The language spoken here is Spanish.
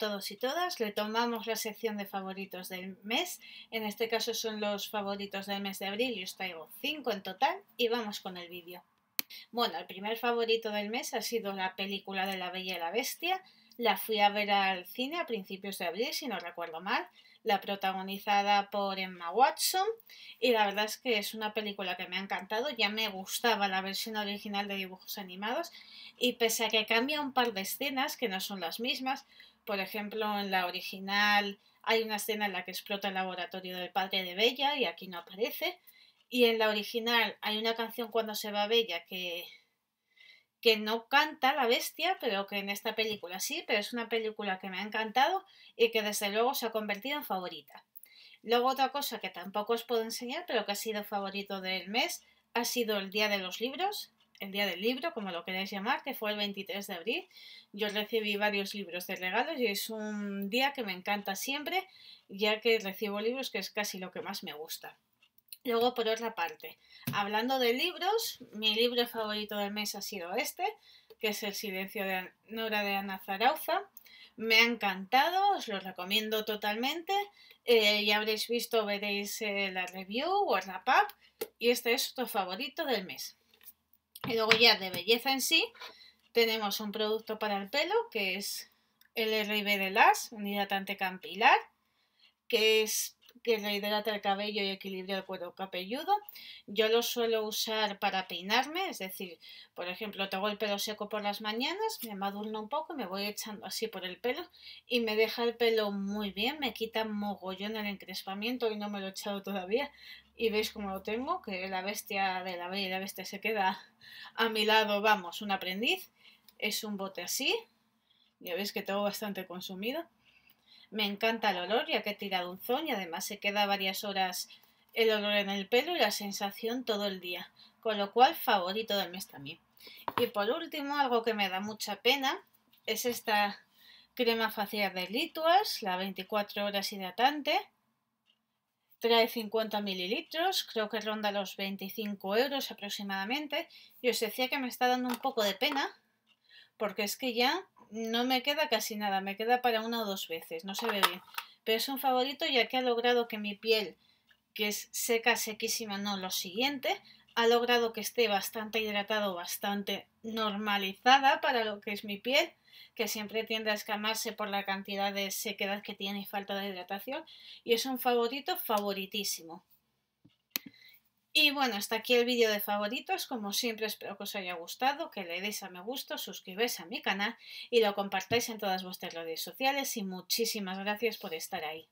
todos y todas, retomamos la sección de favoritos del mes. En este caso son los favoritos del mes de abril y os traigo 5 en total y vamos con el vídeo. Bueno, el primer favorito del mes ha sido la película de La Bella y la Bestia. La fui a ver al cine a principios de abril, si no recuerdo mal la protagonizada por Emma Watson y la verdad es que es una película que me ha encantado, ya me gustaba la versión original de dibujos animados y pese a que cambia un par de escenas que no son las mismas, por ejemplo en la original hay una escena en la que explota el laboratorio del padre de Bella y aquí no aparece y en la original hay una canción cuando se va Bella que que no canta la bestia, pero que en esta película sí, pero es una película que me ha encantado y que desde luego se ha convertido en favorita. Luego otra cosa que tampoco os puedo enseñar, pero que ha sido favorito del mes, ha sido el Día de los Libros, el Día del Libro, como lo queráis llamar, que fue el 23 de abril. Yo recibí varios libros de regalos y es un día que me encanta siempre, ya que recibo libros que es casi lo que más me gusta. Luego, por otra parte, hablando de libros, mi libro favorito del mes ha sido este, que es El silencio de Nora de Ana Zarauza. Me ha encantado, os lo recomiendo totalmente. Eh, ya habréis visto, veréis eh, la review o el wrap Y este es otro favorito del mes. Y luego ya de belleza en sí, tenemos un producto para el pelo, que es el RB de LAS, un hidratante campilar, que es que rehidrata el cabello y equilibra el cuero capelludo. Yo lo suelo usar para peinarme, es decir, por ejemplo, tengo el pelo seco por las mañanas, me madurno un poco, me voy echando así por el pelo y me deja el pelo muy bien, me quita mogollón el encrespamiento y no me lo he echado todavía. Y veis cómo lo tengo, que la bestia de la bella y la bestia se queda a mi lado, vamos, un aprendiz. Es un bote así, ya veis que tengo bastante consumido. Me encanta el olor, ya que he tirado un zon y además se queda varias horas el olor en el pelo y la sensación todo el día, con lo cual favorito del mes también. Y por último, algo que me da mucha pena es esta crema facial de Lituas, la 24 horas hidratante. Trae 50 mililitros, creo que ronda los 25 euros aproximadamente. Y os decía que me está dando un poco de pena, porque es que ya no me queda casi nada, me queda para una o dos veces, no se ve bien. Pero es un favorito ya que ha logrado que mi piel, que es seca, sequísima, no lo siguiente, ha logrado que esté bastante hidratado, bastante normalizada para lo que es mi piel, que siempre tiende a escamarse por la cantidad de sequedad que tiene y falta de hidratación. Y es un favorito favoritísimo. Y bueno, hasta aquí el vídeo de favoritos. Como siempre, espero que os haya gustado, que le deis a me gusta, suscribáis a mi canal y lo compartáis en todas vuestras redes sociales. Y muchísimas gracias por estar ahí.